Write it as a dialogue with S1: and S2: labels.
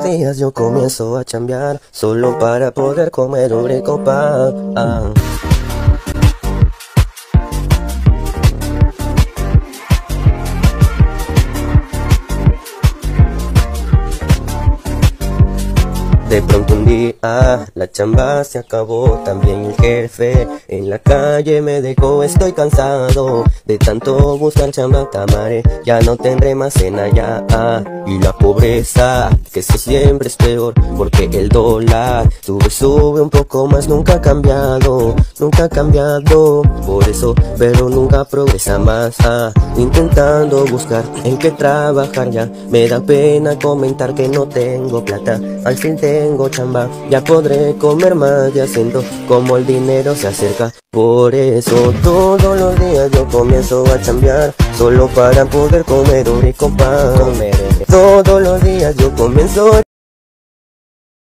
S1: días yo comienzo a chambear solo para poder comer un rico pan. De pronto un día la chamba se acabó, también el jefe en la calle me dejó, estoy cansado de tanto buscar chamba, tamare, ya no tendré más cena ya, y la pobreza, que eso siempre es peor, porque el dólar sube, sube un poco más, nunca ha cambiado, nunca ha cambiado, por eso, pero nunca progresa más, ah, intentando buscar en qué trabajar ya, me da pena comentar que no tengo plata, al fin tengo tengo chamba, ya podré comer más, ya siento como el dinero se acerca. Por eso todos los días yo comienzo a chambear, solo para poder comer un rico pan. Todos los días yo comienzo